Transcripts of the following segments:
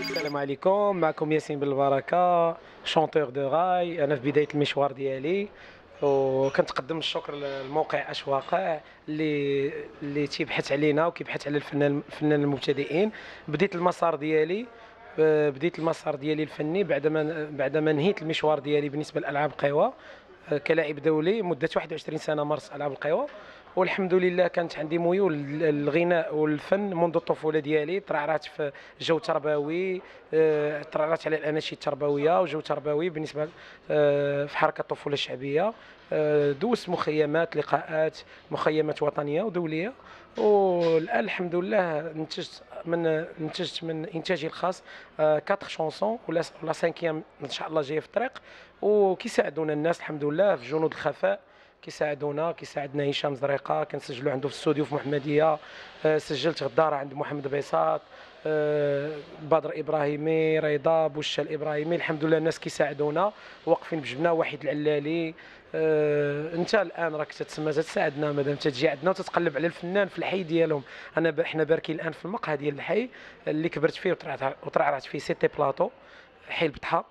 السلام عليكم. معكم ياسين بالبركة chanteur de raï أنا في بداية المشوار ديالي. وكنتقدم الشكر للموقع اش واقع اللي اللي تيبحث علينا وكيبحث على الفنان الفنان المبتدئين. بديت المسار ديالي. بديت المسار ديالي الفني بعدما بعدما نهيت المشوار ديالي بالنسبة لألعاب قوى. كلاعب دولي مدة 21 سنة مارس ألعاب القوى. والحمد لله كانت عندي ميول للغناء والفن منذ الطفولة ديالي. ترعرعت في جو تربوي آه، ترعرعت على الأناشيد التربوية وجو تربوي بالنسبة آه، في حركة الطفولة الشعبية. آه، دوزت مخيمات لقاءات مخيمات وطنية ودولية. والآن الحمد لله نتجت من نتجت من إنتاجي الخاص quatre chansons و la و la cinquième إن شاء الله جاية في الطريق. وكيساعدونا الناس الحمد لله في جنود الخفاء. كيساعدونا كيساعدنا هشام زريقة كنسجلوا عنده في الاستوديو في محمدية. آه، سجلت غدارة عند محمد بيساط آه، بدر إبراهيمي رضا بوشا الابراهيمي الحمد لله الناس كيساعدونا واقفين بجنبنا واحد العلالي. آه انت الآن راك تتسمى تساعدنا مادام تجي عندنا وتتقلب على الفنان في الحي ديالهم. أنا إحنا باركين الآن في المقهى ديال الحي اللي كبرت فيه وترعرعت فيه Cité Plateau حي البطحة.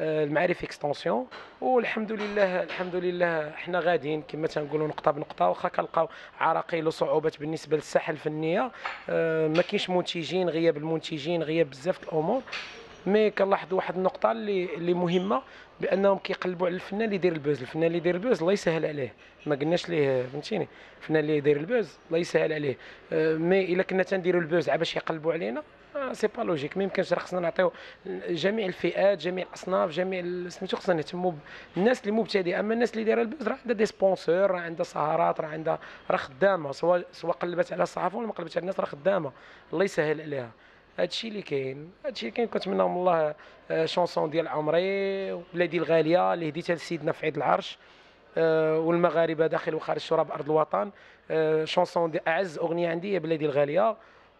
المعارف Extension والحمد لله الحمد لله حنا غاديين كما تنقولوا نقطة بنقطة واخا كنلقاو عراقيل وصعوبات بالنسبة للساحة الفنية. آه، ما كاينش منتجين غياب المنتجين غياب بزاف الأمور. mais كنلاحظ واحد النقطة اللي اللي مهمة بأنهم كيقلبوا على الفنان اللي يدير ال buzz. الفنان اللي يدير ال buzz الله يسهل عليه. ما قلناش ليه فهمتيني؟ الفنان اللي يدير ال buzz الله يسهل عليه. آه، mais إلا كنا تنديروا ال buzz باش يقلبوا علينا c'est pas logique ما يمكنش راه خصنا نعطيو جميع الفئات جميع الأصناف جميع سميتو خصنا نهتموا بالناس اللي مبتدئه أما الناس اللي دايرة ال buzz راه عندها des sponsors راه عندها سهرات راه عندها راه خدامة. سواء سواء قلبت على الصحافة ولا ما قلبتش على الناس راه خدامة. الله يسهل عليها. هادشي اللي كاين. هادشي اللي كاين كنتمنى من الله chanson آه، ديال عمري وبلادي الغالية اللي هديتها لسيدنا في عيد العرش آه، والمغاربة داخل وخارج تراب ارض الوطن. chanson آه، أعز أغنية عندي هي بلادي الغالية.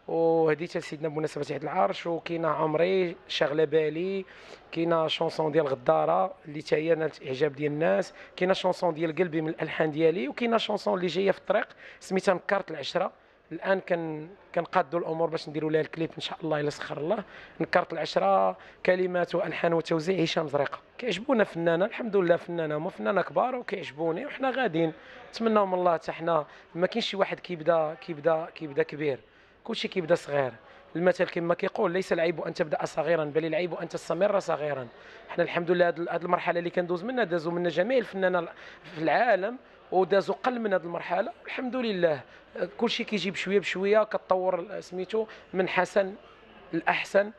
وهديتها لسيدنا بمناسبة عيد العرش وكاينة عمري شاغله بالي كاينة chanson ديال غدارة اللي حتى هي نالت إعجاب ديال الناس كاينة chanson ديال قلبي من الألحان ديالي وكاينة chanson اللي جاية في الطريق سميتها نكرت العشرة. الآن كان كنقادوا الأمور باش نديروا لها الكليب إن شاء الله إلا سخر الله. نكرت العشرة كلمات وألحان وتوزيع هشام زريقة. كيعجبونا فنانة الحمد لله فنانة هما فنانة كبار وكيعجبوني وحنا غاديين. نتمناو من الله حتى حنا ما كاينش شي واحد كيبدا كيبدا كيبدا كبير. كلشي كيبدا صغير. المثل كما كيقول ليس العيب أن تبدأ صغيرا بل العيب أن تستمر صغيرا. حنا الحمد لله هذه المرحلة اللي كندوز منها دازوا منا جميع الفنانه في العالم ودازوا قل من هذه المرحلة. الحمد لله. كلشي كيجي بشويه بشوية كتطور سميتو من حسن الاحسن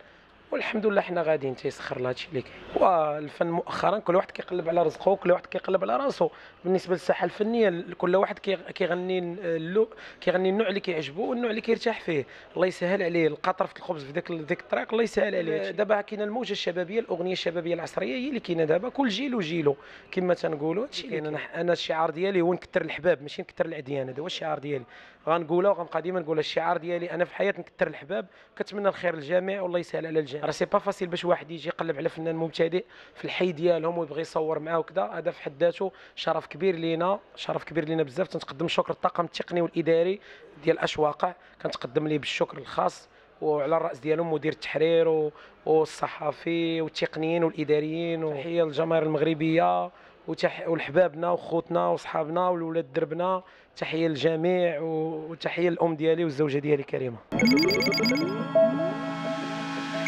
والحمد لله حنا غاديين تيسخر لها هادشي اللي كاين. والفن مؤخرا كل واحد كيقلب على رزقه كل واحد كيقلب على راسو. بالنسبة للساحة الفنية كل واحد كيغني اللو كيغني النوع اللي كيعجبو والنوع اللي كيرتاح فيه. الله يسهل عليه القطر في الخبز في ذاك ذيك الطريق الله يسهل عليه. دابا كاينة الموجة الشبابية الأغنية الشبابية العصرية هي اللي كاينة دابا كل جيل وجيلو كما تنقولوا هادشي اللي أنا أنا الشعار ديالي هو نكثر الحباب ماشي نكثر العديان هذا هو الشعار ديالي. غنقولها وغنبقى ديما نقولها الشعار ديالي أنا في حياتي نكثر الحباب كنتمنى الخير للجميع والله يسهل على الجميع. راه c'est pas facile باش واحد يجي يقلب على فنان مبتدئ في الحي ديالهم ويبغي يصور معاه وكذا هذا في حد ذاته شرف كبير لينا شرف كبير لينا بزاف. تنقدم الشكر للطاقم التقني والإداري ديال اشواقع كنتقدم ليه بالشكر الخاص وعلى الرأس ديالهم مدير التحرير والصحفي والتقنيين والإداريين وتحيه للجماهير المغربية ولحبابنا وخوتنا وصحابنا والولاد دربنا. تحية للجميع وتحية للأم ديالي والزوجة ديالي كريمة.